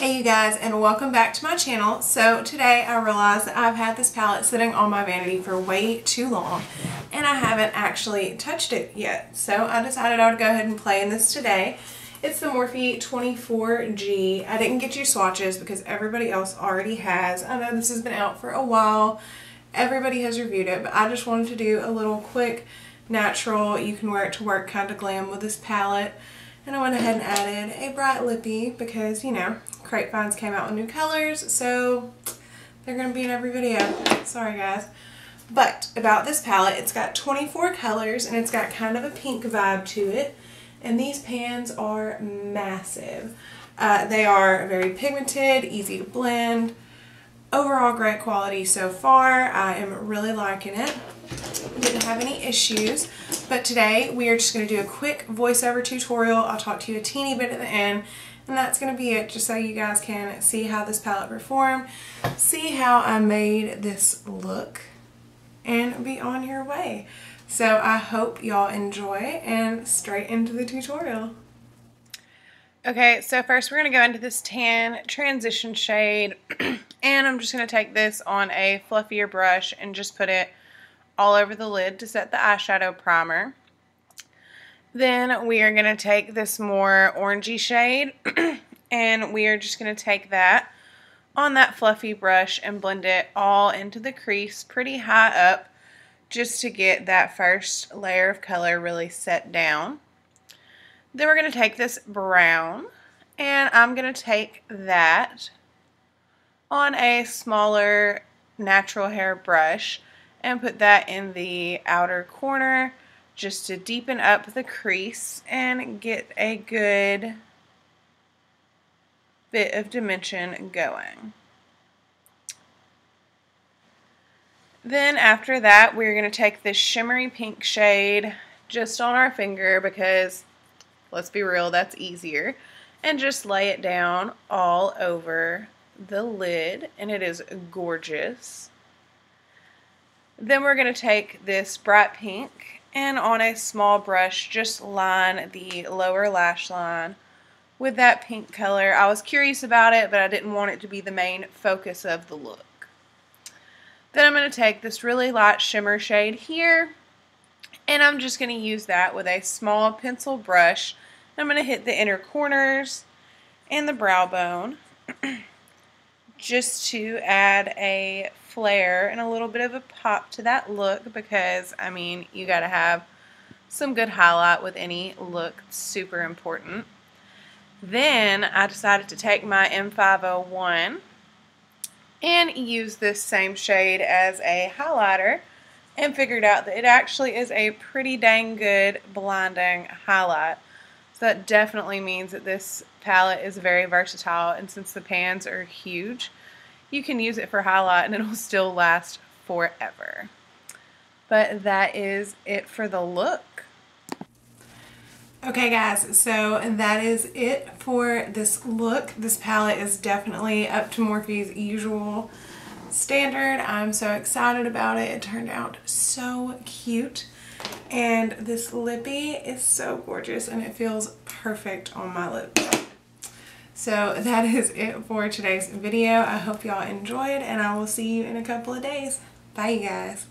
Hey you guys and welcome back to my channel. So today I realized that I've had this palette sitting on my vanity for way too long and I haven't actually touched it yet. So I decided I would go ahead and play in this today. It's the Morphe 24G. I didn't get you swatches because everybody else already has. I know this has been out for a while. Everybody has reviewed it but I just wanted to do a little quick natural you can wear it to work kind of glam with this palette. And I went ahead and added a bright lippy because, you know, Crate Finds came out with new colors, so they're going to be in every video. Sorry, guys. But about this palette, it's got 24 colors and it's got kind of a pink vibe to it. And these pans are massive. Uh, they are very pigmented, easy to blend. Overall great quality so far. I am really liking it. Didn't have any issues. But today we are just going to do a quick voiceover tutorial. I'll talk to you a teeny bit at the end. And that's going to be it just so you guys can see how this palette performed. See how I made this look. And be on your way. So I hope y'all enjoy and straight into the tutorial. Okay, so first we're going to go into this tan transition shade and I'm just going to take this on a fluffier brush and just put it all over the lid to set the eyeshadow primer. Then we are going to take this more orangey shade and we are just going to take that on that fluffy brush and blend it all into the crease pretty high up just to get that first layer of color really set down. Then we're going to take this brown and I'm going to take that on a smaller natural hair brush and put that in the outer corner just to deepen up the crease and get a good bit of dimension going. Then after that we're going to take this shimmery pink shade just on our finger because let's be real that's easier and just lay it down all over the lid and it is gorgeous. Then we're going to take this bright pink and on a small brush just line the lower lash line with that pink color. I was curious about it but I didn't want it to be the main focus of the look. Then I'm going to take this really light shimmer shade here and I'm just going to use that with a small pencil brush. I'm going to hit the inner corners and the brow bone just to add a flare and a little bit of a pop to that look because, I mean, you got to have some good highlight with any look. super important. Then I decided to take my M501 and use this same shade as a highlighter and figured out that it actually is a pretty dang good blinding highlight. That definitely means that this palette is very versatile and since the pans are huge, you can use it for highlight and it'll still last forever. But that is it for the look. Okay guys, so that is it for this look. This palette is definitely up to Morphe's usual standard. I'm so excited about it. It turned out so cute. And this lippy is so gorgeous and it feels perfect on my lips. So that is it for today's video. I hope y'all enjoyed and I will see you in a couple of days. Bye you guys.